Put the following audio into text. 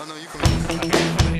I know you can.